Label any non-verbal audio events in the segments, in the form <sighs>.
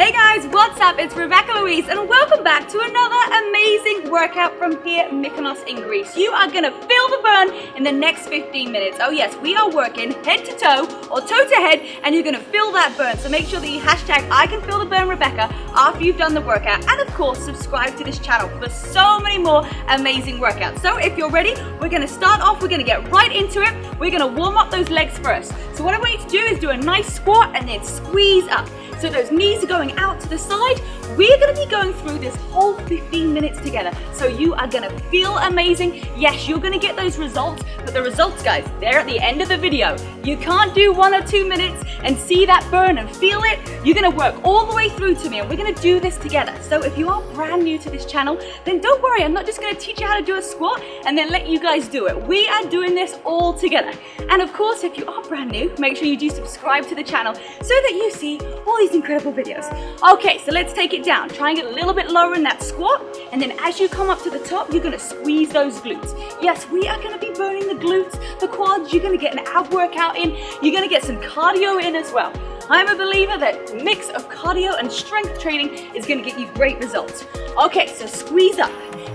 Hey guys, what's up? It's Rebecca Louise and welcome back to another amazing workout from here Mykonos in Greece. You are gonna feel the burn in the next 15 minutes. Oh yes, we are working head to toe or toe to head and you're gonna feel that burn. So make sure that you hashtag I can feel the burn Rebecca after you've done the workout and of course subscribe to this channel for so many more amazing workouts. So if you're ready, we're gonna start off, we're gonna get right into it. We're gonna warm up those legs first. So what I want you to do is do a nice squat and then squeeze up. So those knees are going out to the side. We're gonna be going through this whole 15 minutes together. So you are gonna feel amazing. Yes, you're gonna get those results, but the results, guys, they're at the end of the video. You can't do one or two minutes and see that burn and feel it. You're gonna work all the way through to me and we're gonna do this together. So if you are brand new to this channel, then don't worry, I'm not just gonna teach you how to do a squat and then let you guys do it. We are doing this all together. And of course, if you are brand new, make sure you do subscribe to the channel so that you see all these incredible videos. Okay, so let's take it down. Try and get a little bit lower in that squat. And then as you come up to the top, you're gonna squeeze those glutes. Yes, we are gonna be burning the glutes, the quads. You're gonna get an ab workout in. You're gonna get some cardio in as well. I'm a believer that a mix of cardio and strength training is gonna get you great results. Okay, so squeeze up.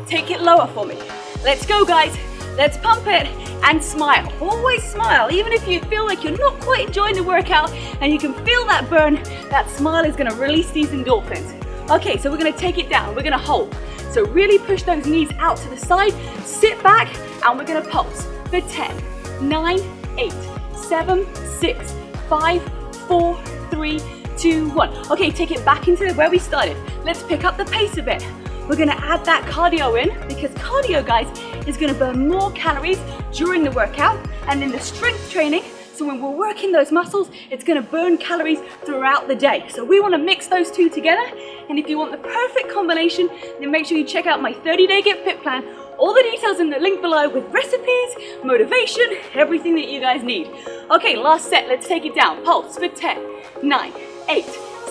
Take it lower for me. Let's go, guys. Let's pump it and smile. Always smile, even if you feel like you're not quite enjoying the workout and you can feel that burn, that smile is gonna release these endorphins. Okay, so we're gonna take it down, we're gonna hold. So really push those knees out to the side, sit back, and we're gonna pulse for 10, 9, 8, 7, 6, 5, 4, 3, 2, 1. Okay, take it back into where we started. Let's pick up the pace a bit. We're gonna add that cardio in because cardio, guys, is gonna burn more calories during the workout and in the strength training, so when we're working those muscles, it's gonna burn calories throughout the day. So we wanna mix those two together. And if you want the perfect combination, then make sure you check out my 30-day Get Fit plan. All the details in the link below with recipes, motivation, everything that you guys need. Okay, last set, let's take it down. Pulse for 10, 9, 8,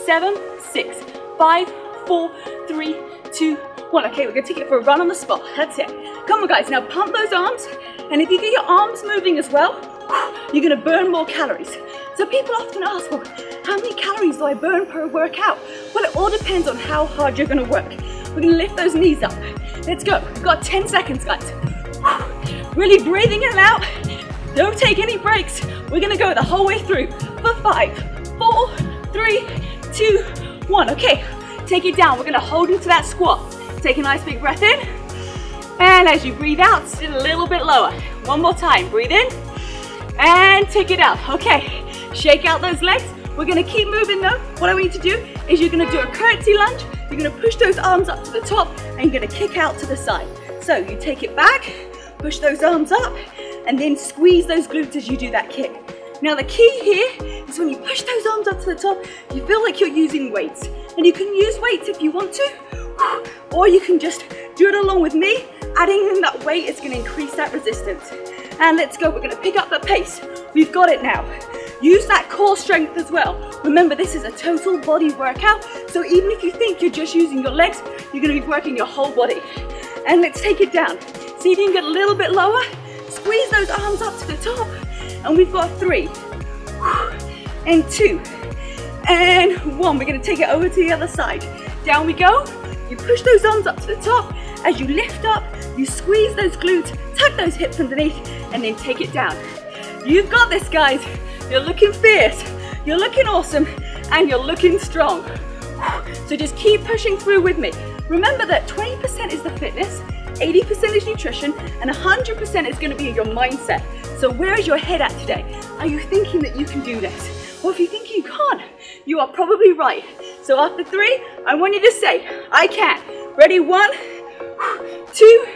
7, 6, 5, 4, 3, two, one. Okay, we're gonna take it for a run on the spot. That's it. Come on, guys. Now pump those arms. And if you get your arms moving as well, you're gonna burn more calories. So people often ask, well, how many calories do I burn per workout? Well, it all depends on how hard you're gonna work. We're gonna lift those knees up. Let's go. We've got 10 seconds, guys. Really breathing in and out. Don't take any breaks. We're gonna go the whole way through for five, four, three, two, one. Okay, Take it down. We're gonna hold into that squat. Take a nice big breath in. And as you breathe out, sit a little bit lower. One more time. Breathe in. And take it out. Okay. Shake out those legs. We're gonna keep moving though. What I want you to do is you're gonna do a curtsy lunge. You're gonna push those arms up to the top and you're gonna kick out to the side. So you take it back, push those arms up, and then squeeze those glutes as you do that kick. Now the key here is when you push those arms up to the top, you feel like you're using weights. And you can use weights if you want to, or you can just do it along with me. Adding in that weight is gonna increase that resistance. And let's go, we're gonna pick up the pace. We've got it now. Use that core strength as well. Remember, this is a total body workout, so even if you think you're just using your legs, you're gonna be working your whole body. And let's take it down. See if you can get a little bit lower. Squeeze those arms up to the top. And we've got three, and two, and one. We're gonna take it over to the other side. Down we go. You push those arms up to the top. As you lift up, you squeeze those glutes, tuck those hips underneath, and then take it down. You've got this, guys. You're looking fierce, you're looking awesome, and you're looking strong. So just keep pushing through with me. Remember that 20% is the fitness, 80% is nutrition, and 100% is gonna be your mindset. So where is your head at today? Are you thinking that you can do this? Or if you think you can't, you are probably right. So after three, I want you to say, I can. Ready, one, two,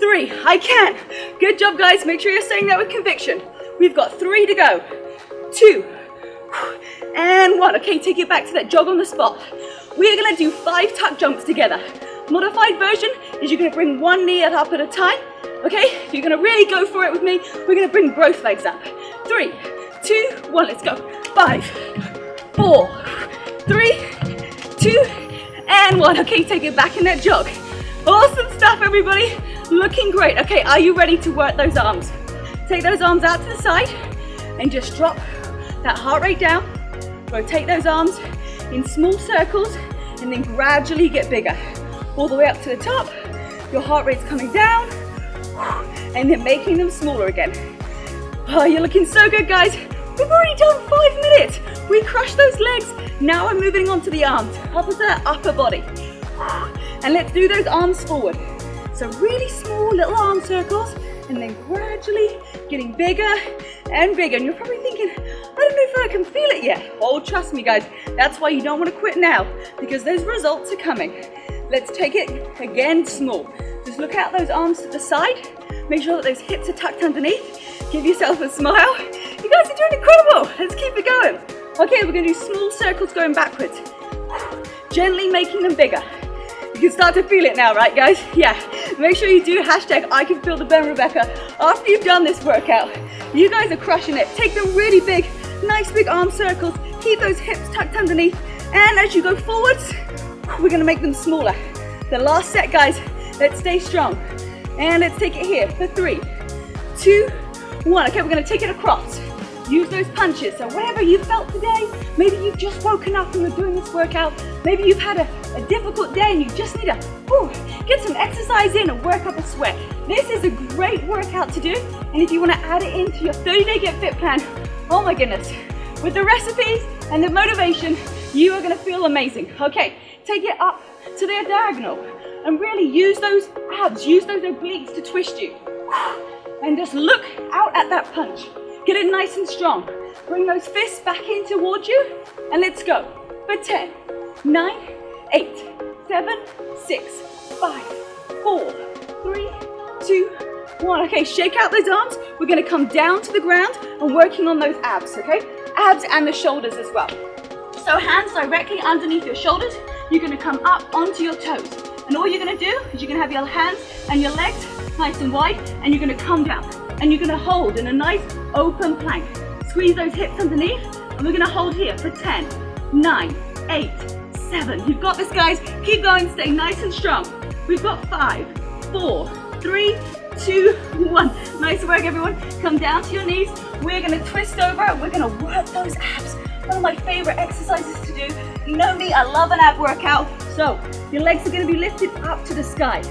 three, I can. Good job, guys. Make sure you're saying that with conviction. We've got three to go. Two, and one. Okay, take it back to that jog on the spot. We're gonna do five tuck jumps together. Modified version is you're gonna bring one knee up at a time. Okay, if you're gonna really go for it with me. We're gonna bring both legs up. Three, two, one, let's go. Five, four, three, two, and one. Okay, take it back in that jog. Awesome stuff, everybody. Looking great. Okay, are you ready to work those arms? Take those arms out to the side and just drop that heart rate down. Rotate those arms in small circles and then gradually get bigger. All the way up to the top. Your heart rate's coming down and then making them smaller again. Oh, you're looking so good, guys. We've already done five minutes. We crushed those legs. Now we're moving on to the arms, up to the upper body. And let's do those arms forward. So really small little arm circles and then gradually getting bigger and bigger. And you're probably thinking, I don't know if I can feel it yet. Oh, trust me guys, that's why you don't want to quit now because those results are coming. Let's take it again small. Just look out those arms to the side. Make sure that those hips are tucked underneath. Give yourself a smile. You guys are doing incredible. Let's keep it going. Okay, we're gonna do small circles going backwards. Gently making them bigger. You can start to feel it now, right guys? Yeah, make sure you do hashtag I can feel the burn Rebecca after you've done this workout. You guys are crushing it. Take them really big, nice big arm circles. Keep those hips tucked underneath. And as you go forwards, we're gonna make them smaller. The last set, guys. Let's stay strong. And let's take it here for three, two, one. Okay, we're gonna take it across. Use those punches. So whatever you felt today, maybe you've just woken up and you're doing this workout. Maybe you've had a, a difficult day and you just need to whew, get some exercise in and work up a sweat. This is a great workout to do. And if you wanna add it into your 30 day Get Fit plan, oh my goodness. With the recipes and the motivation, you are gonna feel amazing. Okay, take it up to the diagonal and really use those abs, use those obliques to twist you. And just look out at that punch. Get it nice and strong. Bring those fists back in towards you and let's go. For 10, 9, 8, 7, 6, 5, 4, 3, 2, 1. Okay, shake out those arms. We're gonna come down to the ground and working on those abs, okay? Abs and the shoulders as well. So hands directly underneath your shoulders. You're gonna come up onto your toes. And all you're gonna do is you're gonna have your hands and your legs nice and wide and you're gonna come down and you're gonna hold in a nice open plank. Squeeze those hips underneath and we're gonna hold here for 10, 9, 8, 7. You've got this guys, keep going, stay nice and strong. We've got five, four, three, two, one. Nice work everyone. Come down to your knees. We're gonna twist over, we're gonna work those abs. One of my favorite exercises to do. You know me, I love an ab workout. So your legs are gonna be lifted up to the sky.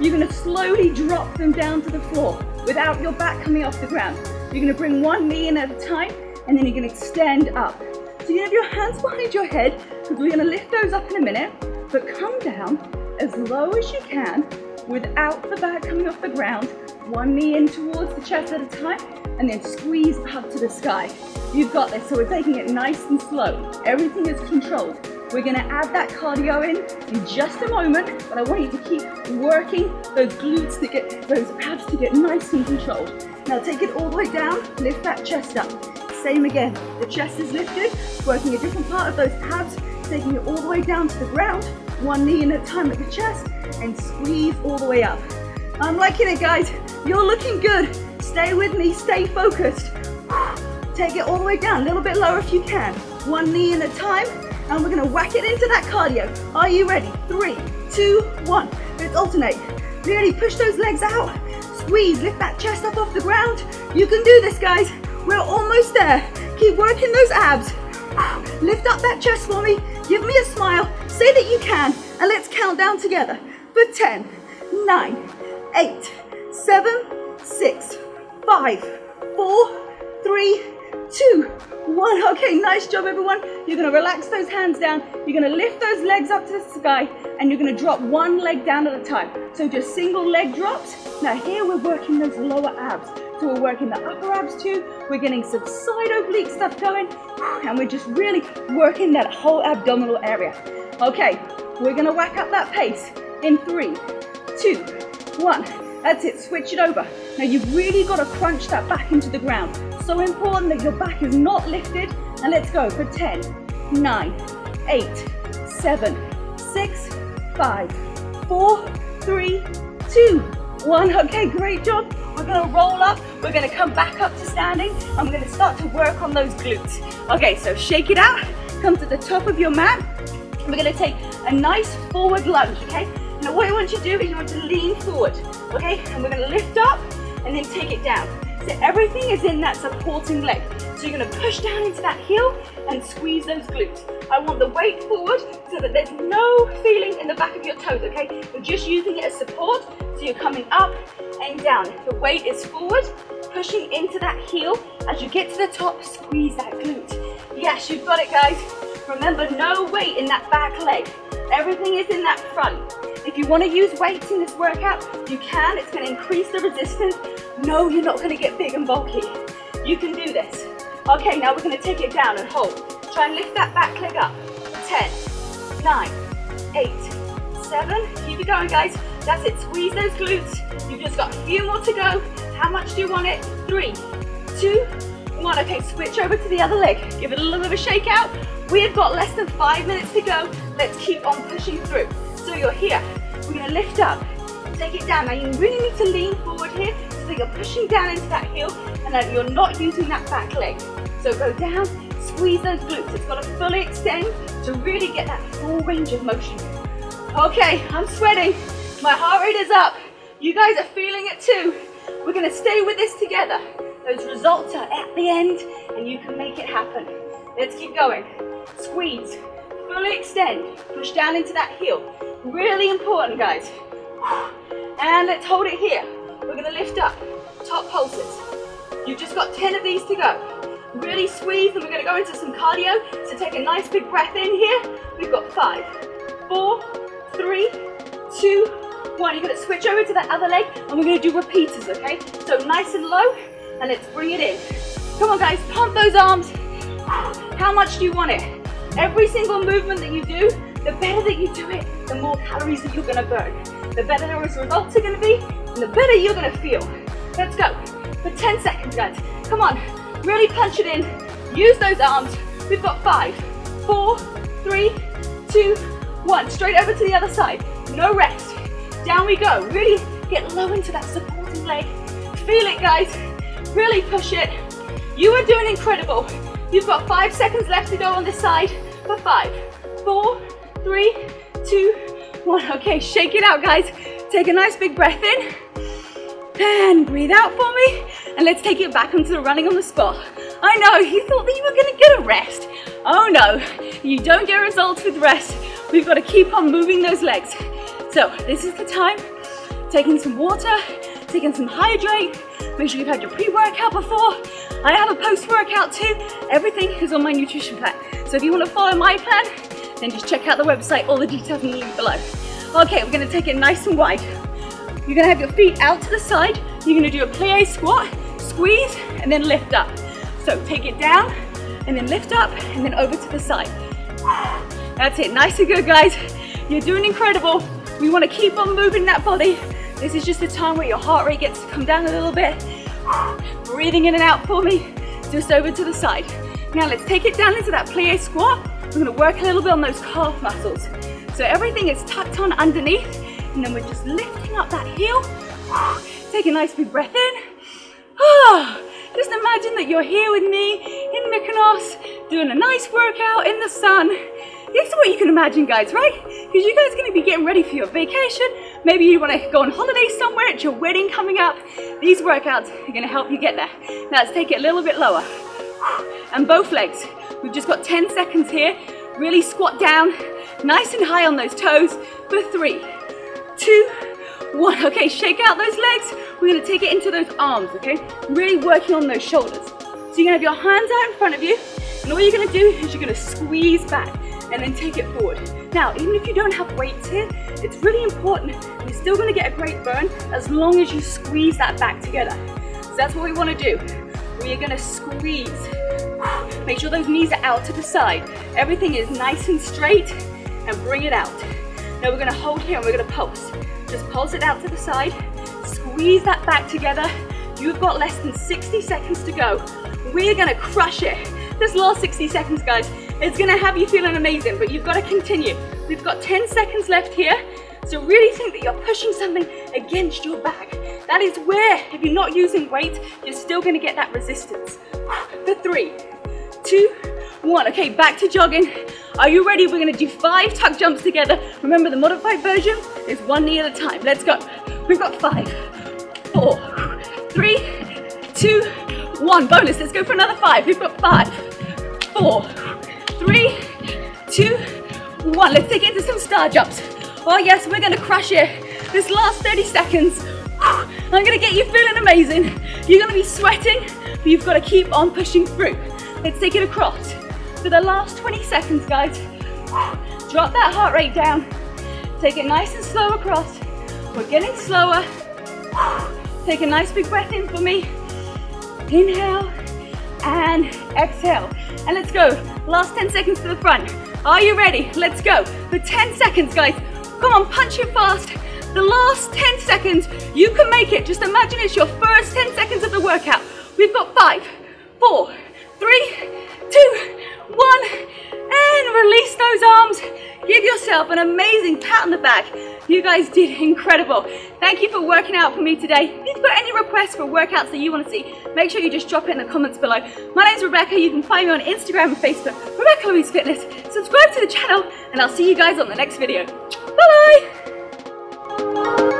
You're gonna slowly drop them down to the floor without your back coming off the ground. You're gonna bring one knee in at a time and then you're gonna extend up. So you have your hands behind your head because we're gonna lift those up in a minute, but come down as low as you can without the back coming off the ground. One knee in towards the chest at a time and then squeeze up to the sky. You've got this, so we're taking it nice and slow. Everything is controlled. We're gonna add that cardio in in just a moment, but I want you to keep working those glutes to get, those abs to get nice and controlled. Now take it all the way down, lift that chest up. Same again, the chest is lifted, working a different part of those abs, taking it all the way down to the ground, one knee in a time at the chest, and squeeze all the way up. I'm liking it guys, you're looking good. Stay with me, stay focused. Take it all the way down, a little bit lower if you can. One knee in a time, and we're gonna whack it into that cardio. Are you ready? Three, two, one. Let's alternate. Really push those legs out. Squeeze, lift that chest up off the ground. You can do this, guys. We're almost there. Keep working those abs. Lift up that chest for me. Give me a smile. Say that you can. And let's count down together. For 10, 9, 8, 7, 6, 5, 4, 3, two, one. Okay, nice job, everyone. You're gonna relax those hands down. You're gonna lift those legs up to the sky and you're gonna drop one leg down at a time. So just single leg drops. Now here we're working those lower abs. So we're working the upper abs too. We're getting some side oblique stuff going. And we're just really working that whole abdominal area. Okay, we're gonna whack up that pace in three, two, one. That's it, switch it over. Now you've really got to crunch that back into the ground. So important that your back is not lifted. And let's go for 10, 9, 8, 7, 6, 5, 4, 3, 2, 1. Okay, great job. We're gonna roll up, we're gonna come back up to standing, and we're gonna start to work on those glutes. Okay, so shake it out, come to the top of your mat. We're gonna take a nice forward lunge, okay? Now what I want you to do is you want to lean forward, okay? And we're gonna lift up and then take it down. So everything is in that supporting leg. So you're gonna push down into that heel and squeeze those glutes. I want the weight forward so that there's no feeling in the back of your toes, okay? You're just using it as support, so you're coming up and down. The weight is forward, pushing into that heel. As you get to the top, squeeze that glute. Yes, you've got it, guys. Remember, no weight in that back leg. Everything is in that front. If you want to use weights in this workout, you can. It's going to increase the resistance. No, you're not going to get big and bulky. You can do this. Okay, now we're going to take it down and hold. Try and lift that back leg up. 10, 9, 8, 7. Keep it going, guys. That's it. Squeeze those glutes. You've just got a few more to go. How much do you want it? Three, two, one. Okay, switch over to the other leg. Give it a little bit of a shake out. We've got less than five minutes to go. Let's keep on pushing through. So you're here. We're gonna lift up, take it down. Now you really need to lean forward here so you're pushing down into that heel and that you're not using that back leg. So go down, squeeze those glutes. It's got to fully extend to really get that full range of motion. Okay, I'm sweating. My heart rate is up. You guys are feeling it too. We're gonna stay with this together. Those results are at the end and you can make it happen. Let's keep going. Squeeze, fully extend, push down into that heel. Really important, guys. And let's hold it here. We're gonna lift up, top pulses. You've just got 10 of these to go. Really squeeze and we're gonna go into some cardio. So take a nice big breath in here. We've got five, four, three, two, one. You're gonna switch over to that other leg and we're gonna do repeaters, okay? So nice and low and let's bring it in. Come on guys, pump those arms. How much do you want it? Every single movement that you do, the better that you do it, the more calories that you're gonna burn. The better those results are gonna be, and the better you're gonna feel. Let's go. For 10 seconds, guys. Come on. Really punch it in. Use those arms. We've got five, four, three, two, one. Straight over to the other side. No rest. Down we go. Really get low into that supporting leg. Feel it, guys. Really push it. You are doing incredible. You've got five seconds left to go on this side. For five, four, three, two, one. Okay, shake it out, guys. Take a nice big breath in. And breathe out for me. And let's take it back onto the running on the spot. I know, you thought that you were gonna get a rest. Oh no, you don't get results with rest. We've got to keep on moving those legs. So this is the time. Taking some water, taking some hydrate. Make sure you've had your pre-workout before. I have a post-workout too. Everything is on my nutrition plan. So if you want to follow my plan, then just check out the website. All the details in the link below. Okay, we're gonna take it nice and wide. You're gonna have your feet out to the side. You're gonna do a plie squat, squeeze, and then lift up. So take it down, and then lift up, and then over to the side. That's it, nice and good, guys. You're doing incredible. We wanna keep on moving that body. This is just a time where your heart rate gets to come down a little bit. Breathing in and out for me, just over to the side. Now let's take it down into that plie squat. We're gonna work a little bit on those calf muscles. So everything is tucked on underneath, and then we're just lifting up that heel. Take a nice big breath in. <sighs> Just imagine that you're here with me in Mykonos, doing a nice workout in the sun. This is what you can imagine, guys, right? Because you guys are to be getting ready for your vacation. Maybe you want to go on holiday somewhere, it's your wedding coming up. These workouts are going to help you get there. Now let's take it a little bit lower. <sighs> And both legs. We've just got 10 seconds here. Really squat down, nice and high on those toes for three, two, one. <laughs> Okay, shake out those legs. We're gonna take it into those arms, okay? Really working on those shoulders. So you're gonna have your hands out in front of you, and all you're gonna do is you're gonna squeeze back and then take it forward. Now, even if you don't have weights here, it's really important. You're still gonna get a great burn as long as you squeeze that back together. So that's what we wanna do. We are gonna squeeze. Make sure those knees are out to the side. Everything is nice and straight and bring it out. Now we're gonna hold here and we're gonna pulse. Just pulse it out to the side. Squeeze that back together. You've got less than 60 seconds to go. We're gonna crush it. This last 60 seconds, guys, it's gonna have you feeling amazing, but you've gotta continue. We've got 10 seconds left here. So really think that you're pushing something against your back. That is where, if you're not using weight, you're still gonna get that resistance. <sighs> For three, two, one. Okay, back to jogging. Are you ready? We're gonna do five tuck jumps together. Remember the modified version is one knee at a time. Let's go. We've got five, four, three, two, one. Bonus, let's go for another five. We've got five, four, three, two, one. Let's take it into some star jumps. Oh yes, we're gonna crush it. This last 30 seconds, I'm gonna get you feeling amazing. You're gonna be sweating, but you've gotta keep on pushing through. Let's take it across. For the last 20 seconds, guys, drop that heart rate down. Take it nice and slow across. We're getting slower. Take a nice big breath in for me. Inhale and exhale. And let's go. Last 10 seconds to the front. Are you ready? Let's go. For 10 seconds, guys. Come on, punch it fast. The last 10 seconds, you can make it. Just imagine it's your first 10 seconds of the workout. We've got five, four, three, two, one, and release those arms. Give yourself an amazing pat on the back. You guys did <laughs> incredible. Thank you for working out for me today. If you've got any requests for workouts that you want to see, make sure you just drop it in the comments below. My name's Rebecca. You can find me on Instagram and Facebook, Rebecca Louise Fitness. Subscribe to the channel, and I'll see you guys on the next video. Bye-bye.